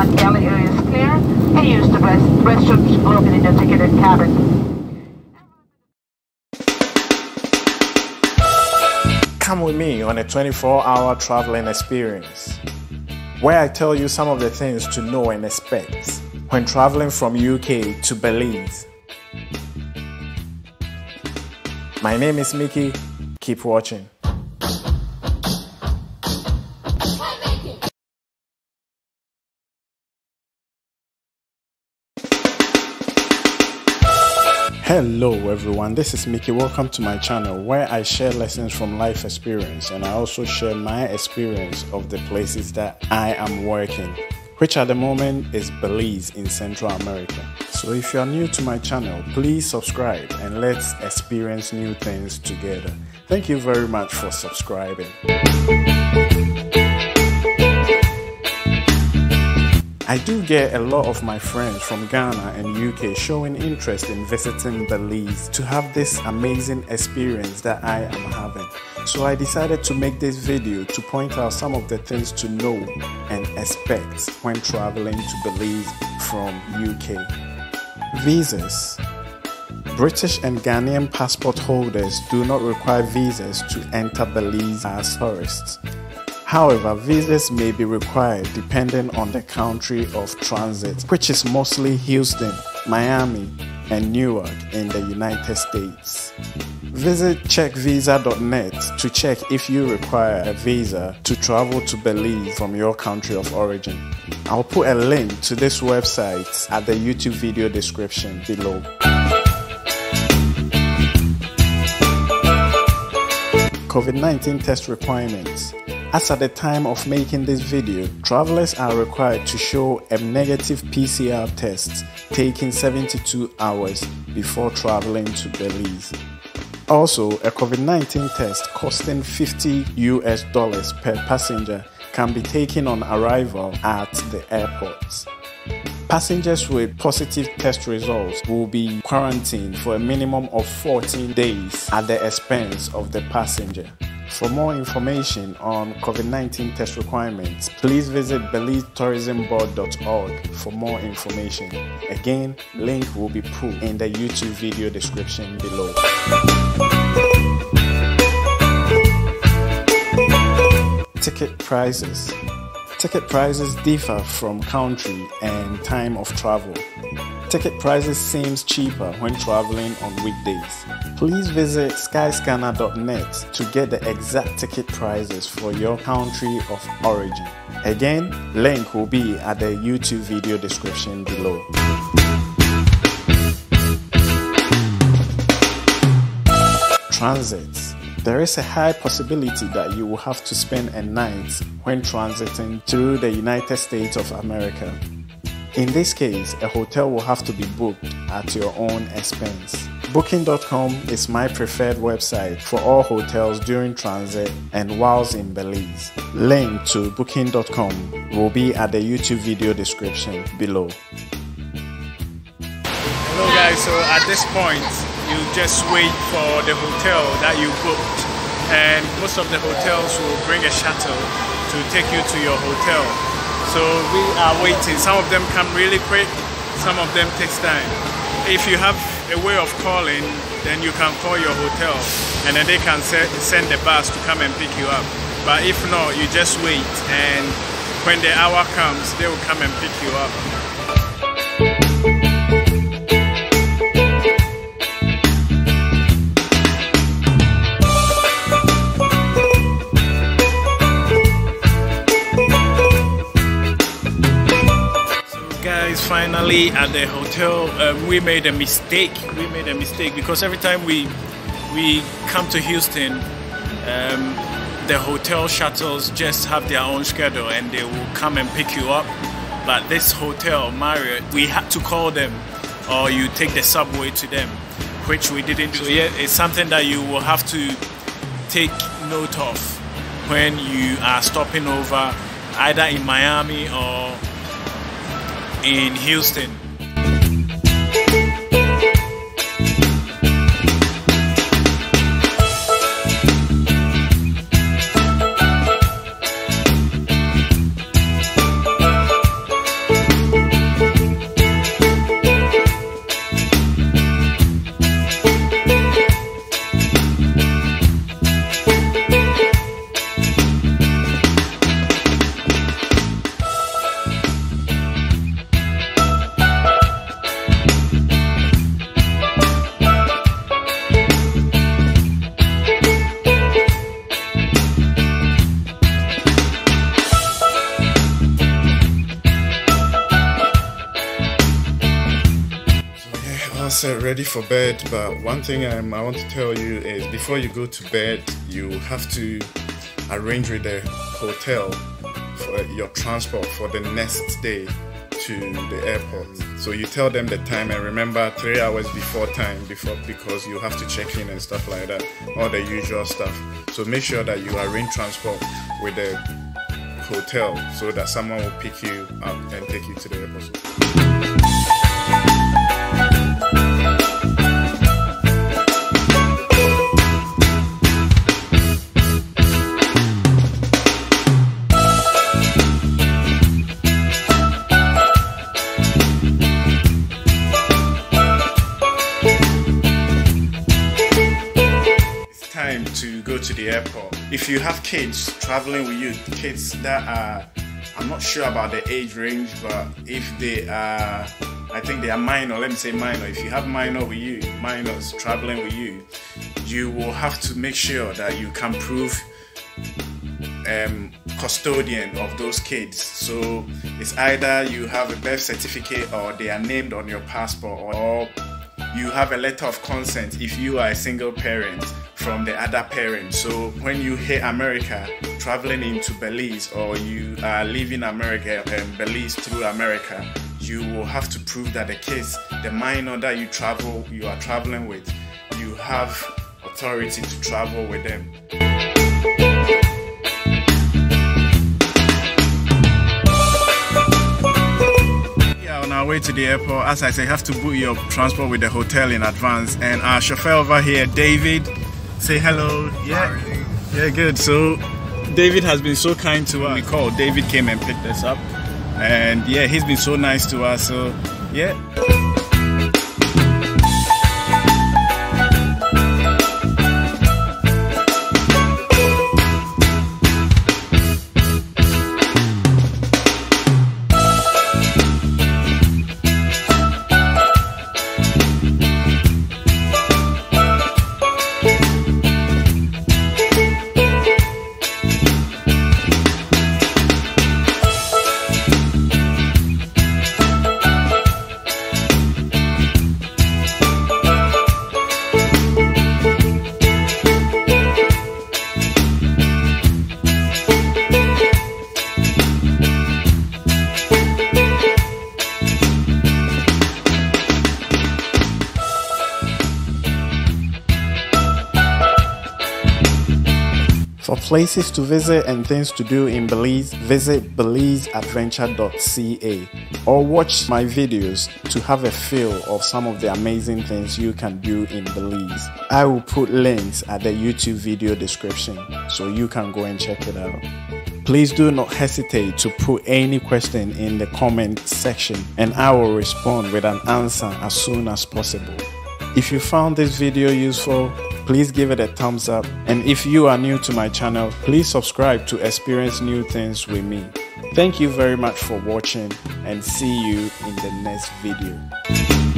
overflight galley area is clear and use the rest restrooms located in the ticketed cabin. Come with me on a 24 hour traveling experience where I tell you some of the things to know and expect when traveling from UK to Belize. My name is Mickey. Keep watching. Hello everyone, this is Mickey. Welcome to my channel where I share lessons from life experience and I also share my experience of the places that I am working, which at the moment is Belize in Central America. So if you are new to my channel, please subscribe and let's experience new things together. Thank you very much for subscribing. I do get a lot of my friends from Ghana and UK showing interest in visiting Belize to have this amazing experience that I am having. So I decided to make this video to point out some of the things to know and expect when traveling to Belize from UK. Visas. British and Ghanaian passport holders do not require visas to enter Belize as tourists. However, visas may be required depending on the country of transit, which is mostly Houston, Miami, and Newark in the United States. Visit checkvisa.net to check if you require a visa to travel to Belize from your country of origin. I'll put a link to this website at the YouTube video description below. COVID 19 test requirements. As at the time of making this video, travelers are required to show a negative PCR test taken 72 hours before traveling to Belize. Also, a COVID-19 test costing 50 US dollars per passenger can be taken on arrival at the airport. Passengers with positive test results will be quarantined for a minimum of 14 days at the expense of the passenger. For more information on COVID 19 test requirements, please visit BelizeTourismBoard.org for more information. Again, link will be put in the YouTube video description below. Ticket prices. Ticket prices differ from country and time of travel. Ticket prices seems cheaper when traveling on weekdays. Please visit skyscanner.net to get the exact ticket prices for your country of origin. Again, link will be at the YouTube video description below. Transits. There is a high possibility that you will have to spend a night when transiting through the United States of America. In this case, a hotel will have to be booked at your own expense. Booking.com is my preferred website for all hotels during transit and whilst in Belize. Link to Booking.com will be at the YouTube video description below. Hello guys, so at this point you just wait for the hotel that you booked and most of the hotels will bring a shuttle to take you to your hotel. So we are waiting. Some of them come really quick, some of them takes time. If you have a way of calling, then you can call your hotel and then they can send the bus to come and pick you up. But if not, you just wait and when the hour comes, they will come and pick you up. Guys finally at the hotel um, we made a mistake. We made a mistake because every time we we come to Houston um, the hotel shuttles just have their own schedule and they will come and pick you up. But this hotel Marriott we had to call them or you take the subway to them which we didn't do. Yet it's something that you will have to take note of when you are stopping over either in Miami or in Houston. Uh, ready for bed, but one thing um, I want to tell you is before you go to bed, you have to arrange with the hotel for your transport for the next day to the airport. So you tell them the time and remember three hours before time before because you have to check in and stuff like that, all the usual stuff. So make sure that you arrange transport with the hotel so that someone will pick you up and take you to the airport. To the airport. If you have kids traveling with you, kids that are, I'm not sure about the age range, but if they are, I think they are minor, let me say minor. If you have minor with you, minors traveling with you, you will have to make sure that you can prove um, custodian of those kids. So it's either you have a birth certificate or they are named on your passport or you have a letter of consent if you are a single parent from the other parent. So when you hit America, traveling into Belize, or you are leaving America and Belize through America, you will have to prove that the kids, the minor that you travel, you are traveling with, you have authority to travel with them. on our way to the airport, as I say, you have to book your transport with the hotel in advance. And our chauffeur over here, David, say hello. Yeah, yeah, good. So David has been so kind to us. We called. David came and picked us up, and yeah, he's been so nice to us. So yeah. Places to visit and things to do in Belize, visit belizeadventure.ca or watch my videos to have a feel of some of the amazing things you can do in Belize. I will put links at the YouTube video description so you can go and check it out. Please do not hesitate to put any question in the comment section and I will respond with an answer as soon as possible. If you found this video useful, please give it a thumbs up. And if you are new to my channel, please subscribe to experience new things with me. Thank you very much for watching and see you in the next video.